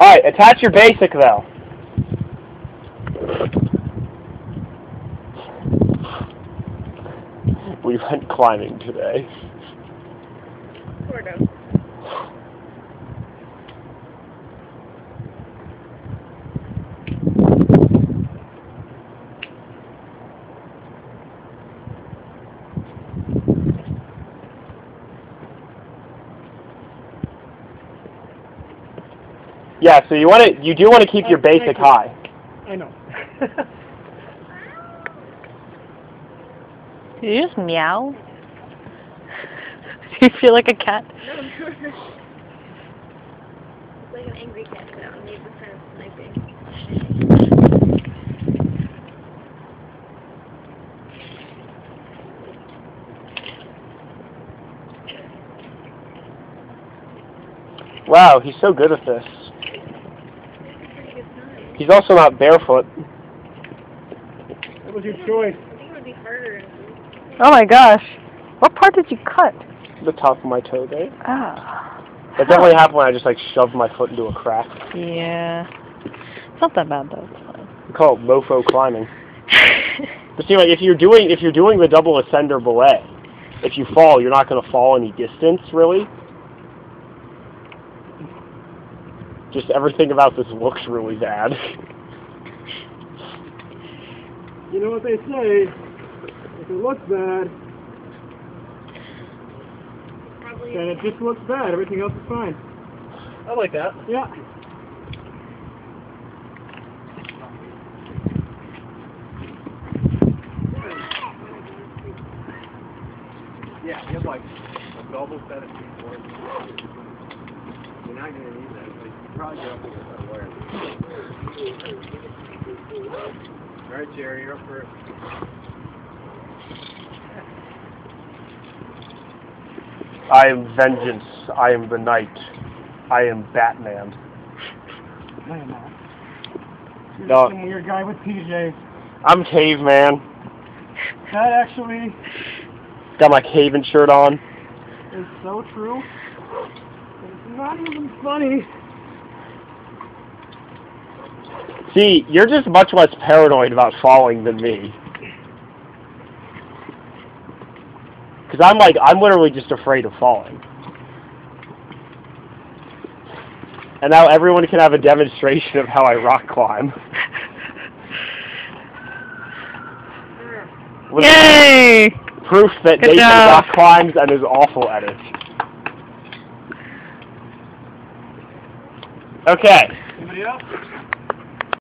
Alright, attach your basic though. We went climbing today. Sort of. Yeah, so you want to, you do want to keep your basic you. high. I know. Did you just meow? Do you feel like a cat? No, no. it's like an angry cat now. I need the kind of sniping. Wow, he's so good at this. Pretty good time. He's also not barefoot. That was your choice. I think it would be harder. Oh my gosh. What part did you cut? The top of my toe there. Ah. That definitely happened when I just like shoved my foot into a crack. Yeah. It's not that bad though. It's fine. We call it mofo climbing. But see, like if you're doing if you're doing the double ascender belay, if you fall, you're not going to fall any distance really. Just everything about this looks really bad. You know what they say? If it looks bad, Probably. then it just looks bad. Everything else is fine. I like that. Yeah. Yeah, you have like a double set of keyboards. You're not going to need that, but you probably get up with a wire. Alright, Jerry, you're up first. I am vengeance. I am the night. I am Batman. No, you're not. You're No. some weird guy with PJs. I'm caveman. That actually Got my caven shirt on. It's so true. It's not even funny. See, you're just much less paranoid about falling than me. Because I'm like, I'm literally just afraid of falling. And now everyone can have a demonstration of how I rock climb. Yay! proof that Good Nathan job. rock climbs and is awful at it. Okay. Anybody else?